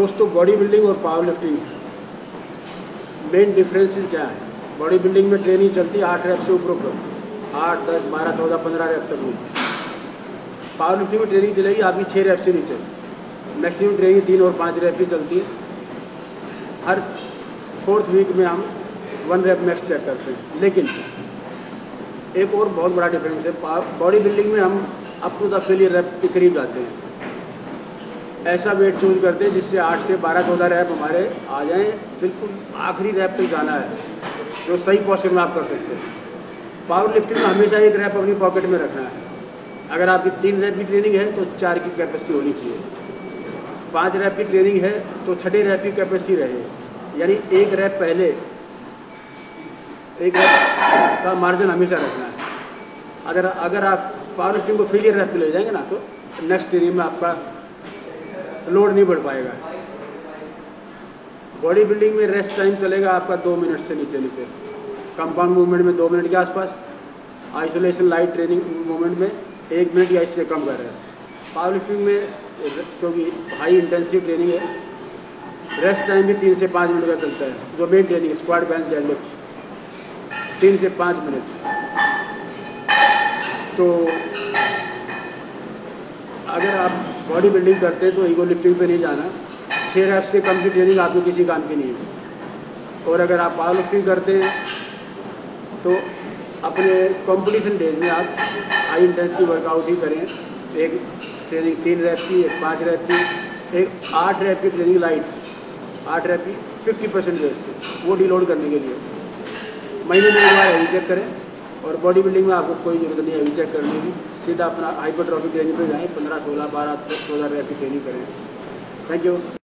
दोस्तों, body building और power lifting. Main difference क्या है? बॉडी बिल्डिंग में ट्रेनिंग चलती है आठ रैप से ऊपर ऊपर। आठ, दस, बारह, चौदह, पंद्रह रैप तक में। पावर लिफ्टिंग में ट्रेनिंग चलेगी आपकी छः रैप से नीचे। मैक्सिमम ट्रेनिंग तीन और पाँच रैप की चलती है। हर फोर्थ वीक में हम वन रैप मैक्स चेक करते हैं। लेकिन, एक और बहुत बड़ा डिफरेंस है बॉडी बिल्डिंग में हम up to the failure rep के करीब जाते हैं। ऐसा वेट चूज़ करते हैं जिससे आठ से बारह चौदह रैप हमारे आ जाएँ। बिल्कुल आखिरी रैप तक जाना है, जो सही पॉस्चर में आप कर सकते हैं। पावर लिफ्टिंग में हमेशा एक रैप अपनी पॉकेट में रखना है। अगर आपकी तीन रैप की ट्रेनिंग है तो चार की कैपेसिटी होनी चाहिए। पाँच रैप की ट्रेनिंग है तो छठे रैप की कैपेसिटी रहे। यानी एक रैप पहले, एक रैप का मार्जिन हमेशा रखना है। अगर अगर आप पावर लिफ्टिंग को फेलियर रैप ले जाएँगे ना तो नेक्स्ट ट्रेनिंग में आपका लोड नहीं बढ़ पाएगा। बॉडी बिल्डिंग में रेस्ट टाइम चलेगा आपका दो मिनट से नीचे नीचे। कंपाउंड मूवमेंट में दो मिनट के आसपास। आइसोलेशन लाइट ट्रेनिंग मूवमेंट में एक मिनट या इससे कम का रेस्ट पावर लिफ्टिंग में, क्योंकि हाई इंटेंसिव ट्रेनिंग है रेस्ट टाइम भी तीन से पाँच मिनट का चलता है, जो main training squat bench deadlift तीन से पाँच मिनट तो अगर आप बॉडी बिल्डिंग करते हैं तो ईगो लिफ्टिंग पे नहीं जाना। छः रैप से कम की ट्रेनिंग आपको किसी काम की नहीं है। और अगर आप पावर लिफ्टिंग करते हैं तो अपने कंपटीशन डेज़ में आप हाई इंटेंसिटी वर्कआउट ही करें। एक ट्रेनिंग तीन रैप की, एक पाँच रैप की, एक आठ रैप की ट्रेनिंग लाइट आठ रैप की फिफ्टी परसेंट से। वो डिलोड करने के लिए। महीने में एक बार चेक करें। और बॉडी बिल्डिंग में आपको कोई ज़रूरत नहीं अभी चेक करने की सीधा अपना हाइपरट्रॉफी ट्रेनिंग पर जाएँ, पंद्रह, सोलह, बारह, सोलह रैप की ट्रेनिंग करें। Thank you